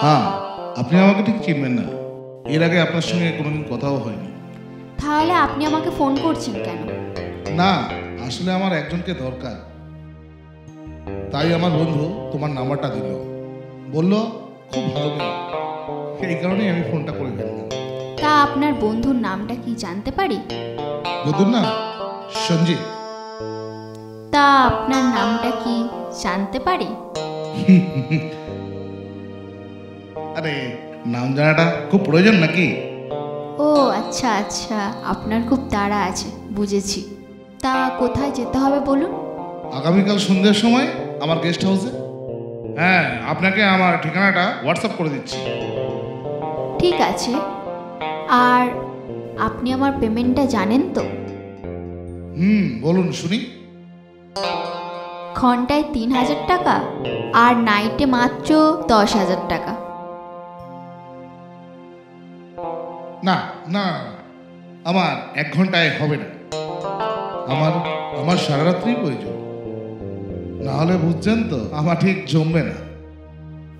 হ্যাঁ আপনি আমাকে ঠিক চিনবেন না। এর আগে আপনার সঙ্গে কোনোদিন কথাও হয়নি। তাহলে আপনি আমাকে ফোন করছেন কেন? না আসলে আমার একজনকে দরকার। তাই আমার বন্ধু তোমার নাম্বারটা দিল। বলল খুব ভালো মেয়ে। এই কারণেই আমি ফোনটা করে ফেললাম। তা আপনার বন্ধুর নামটা কি জানতে পারি? বন্ধুর না সঞ্জিত। তা আপনার নামটা কি জানতে পারি? আরে নাম জানাটা খুব প্রয়োজন নাকি? ও আচ্ছা আচ্ছা। আপনার খুব তাড়া আছে বুঝেছি। তা কোথায় যেতে হবে বলুন? আগামীকাল সন্ধ্যের সময় আমার গেস্ট হাউসে? হ্যাঁ আপনাকে আমার ঠিকানাটা হোয়াটসঅ্যাপ করে দিচ্ছি। ঠিক আছে। আর আপনি আমার পেমেন্টটা জানেন তো? হুম বলুন শুনি। ঘন্টায় তিন হাজার টাকা আর নাইটে মাত্র দশ হাজার টাকা। না না। আমার এক ঘন্টায় হবে না। আমার আমার সারা রাত্রি প্রয়োজন। না হলে বুঝছেন তো আমার ঠিক জমবে না।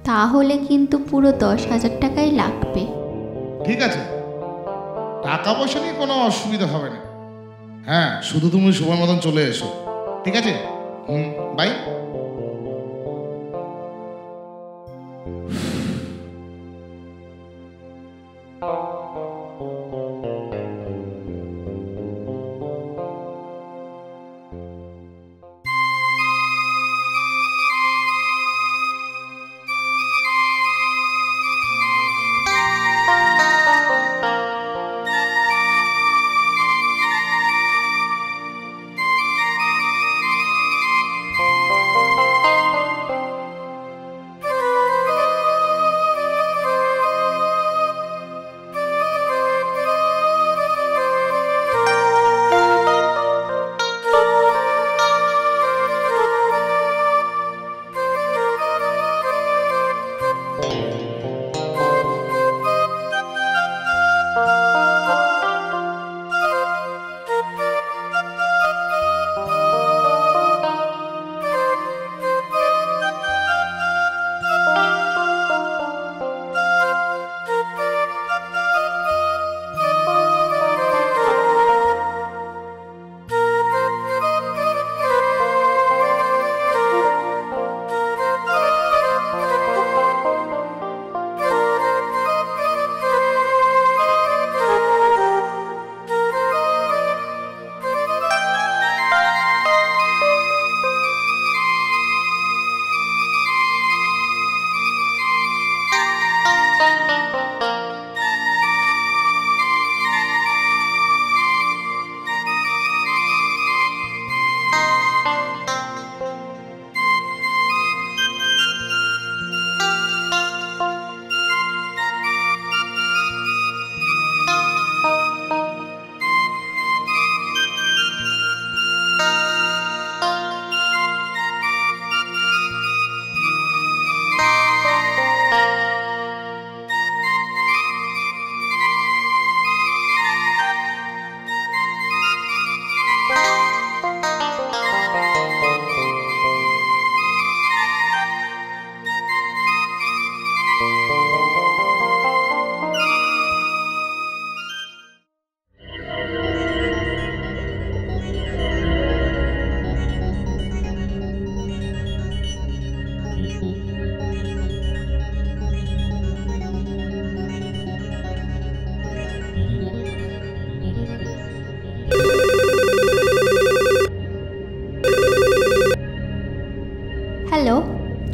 তাহলে কিন্তু পুরো দশ হাজার টাকাই লাগবে। ঠিক আছে। টাকা পয়সা নিয়ে কোনো অসুবিধা হবে না। হ্যাঁ শুধু তুমি সময় মতন চলে এসো। ঠিক আছে? হুম বাই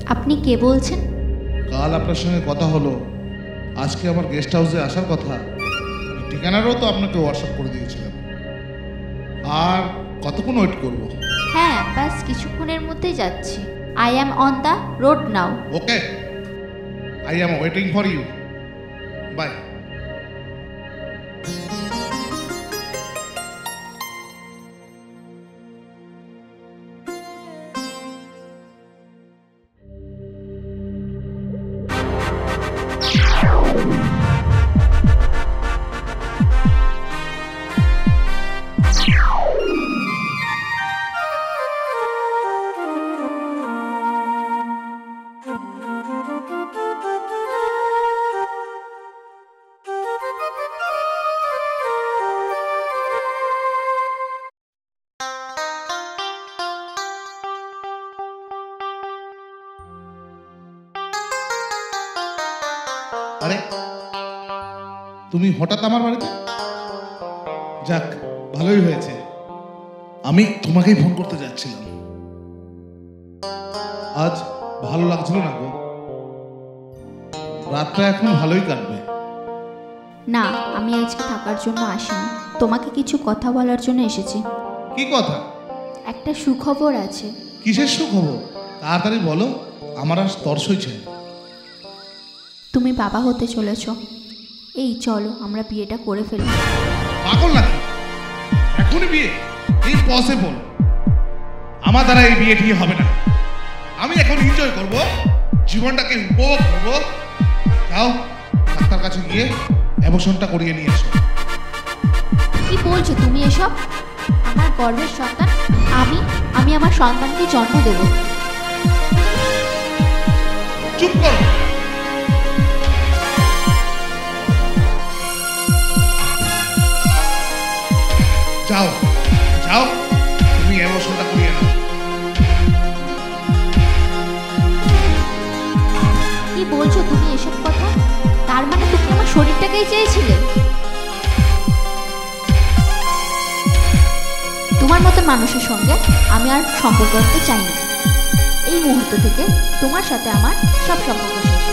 আপনি কে বলছেন? কাল আপনার সঙ্গে কথা হলো। আজকে আমার গেস্ট হাউসে আসার কথা। ঠিকানারও তো আপনাকে হোয়াটসঅ্যাপ করে দিয়েছিলাম। আর কতক্ষণ ওয়েট করব? হ্যাঁ ব্যাস কিছুক্ষণের মধ্যেই যাচ্ছি। I am on the road now okay I am waiting for you bye Bye. আরে তুমি হঠাৎ আমার বাড়িতে? যাক ভালোই হয়েছে। আমি তোমাকেই ফোন করতে যাচ্ছিলাম। আজ ভালো লাগছিল না গো। রাতটা এখন ভালোই কাটবে। না আমি আজকে থাকার জন্য আসিনি। তোমাকে কিছু কথা বলার জন্য এসেছি। কি কথা? একটা সুখবর আছে। কিসের সুখবর? তাড়াতাড়ি বলো আমার আজ তর্স হয়েছে তুমি বাবা হতে চলেছ। এই চলো আমরা বিয়েটা করে ফেলি। পাগল নাকি? এখনই বিয়ে? ইম্পসিবল আমার দ্বারা এই বিয়ে হবে না। আমি এখন এনজয় করব জীবনটাকে উপভোগ করব। যাও ডাক্তার কাছে গিয়ে অ্যাবর্শনটা করিয়ে নিয়ে এসো। কি বলছো তুমি এসব? আমার গর্বের সন্তান আমি আমি আমার সন্তানকে জন্ম দেব। চুপ করো। যাও যাও তুমি অ্যাবর্শনটা করিয়ে কি বলছো তুমি এসব কথা? তার মানে তুমি আমার শরীরটাকেই চেয়েছিলে? তোমার মতো মানুষের সঙ্গে আমি আর সম্পর্ক রাখতে চাই না। এই মুহূর্ত থেকে তোমার সাথে আমার সব সম্পর্ক শেষ।